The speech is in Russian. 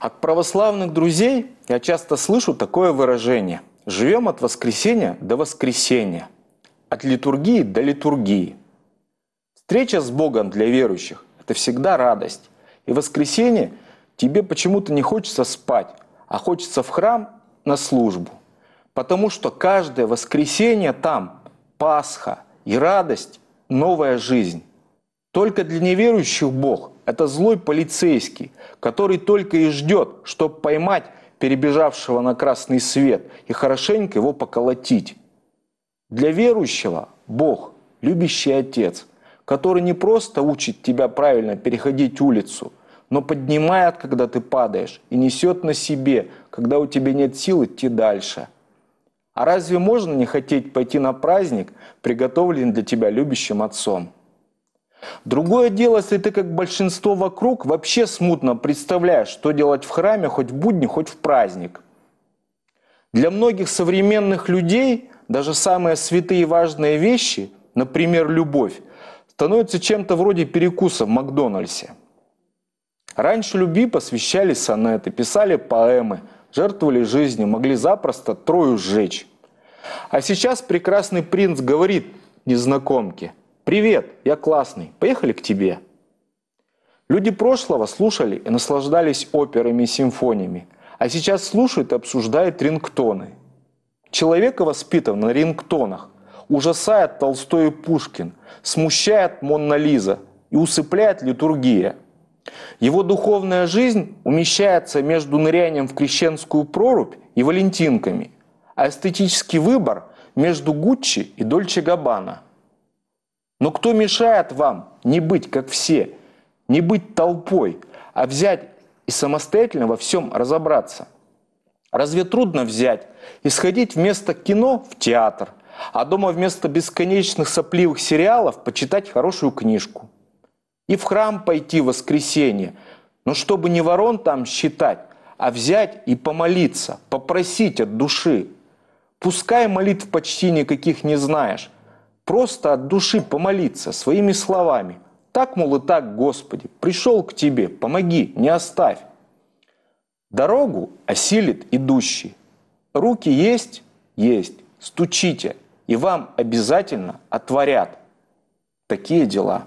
От православных друзей я часто слышу такое выражение. Живем от воскресенья до воскресенья, от литургии до литургии. Встреча с Богом для верующих – это всегда радость. И в воскресенье тебе почему-то не хочется спать, а хочется в храм на службу. Потому что каждое воскресенье там Пасха и радость, новая жизнь. Только для неверующих Бог – это злой полицейский, который только и ждет, чтобы поймать перебежавшего на красный свет и хорошенько его поколотить. Для верующего Бог – любящий Отец, который не просто учит тебя правильно переходить улицу, но поднимает, когда ты падаешь, и несет на себе, когда у тебя нет сил идти дальше. А разве можно не хотеть пойти на праздник, приготовленный для тебя любящим Отцом? Другое дело, если ты, как большинство вокруг, вообще смутно представляешь, что делать в храме хоть в будни, хоть в праздник. Для многих современных людей даже самые святые и важные вещи, например, любовь, становятся чем-то вроде перекуса в Макдональдсе. Раньше любви посвящали сонеты, писали поэмы, жертвовали жизнью, могли запросто трою сжечь. А сейчас прекрасный принц говорит незнакомке – «Привет, я классный, поехали к тебе». Люди прошлого слушали и наслаждались операми и симфониями, а сейчас слушают и обсуждают рингтоны. Человека воспитан на рингтонах, ужасает Толстой и Пушкин, смущает Монна Лиза и усыпляет литургия. Его духовная жизнь умещается между нырянием в крещенскую прорубь и валентинками, а эстетический выбор между Гуччи и Дольче Габбана – но кто мешает вам не быть как все, не быть толпой, а взять и самостоятельно во всем разобраться? Разве трудно взять и сходить вместо кино в театр, а дома вместо бесконечных сопливых сериалов почитать хорошую книжку? И в храм пойти в воскресенье, но чтобы не ворон там считать, а взять и помолиться, попросить от души. Пускай молитв почти никаких не знаешь, Просто от души помолиться своими словами. Так, мол, и так, Господи, пришел к Тебе, помоги, не оставь. Дорогу осилит идущий. Руки есть? Есть. Стучите, и вам обязательно отворят. Такие дела.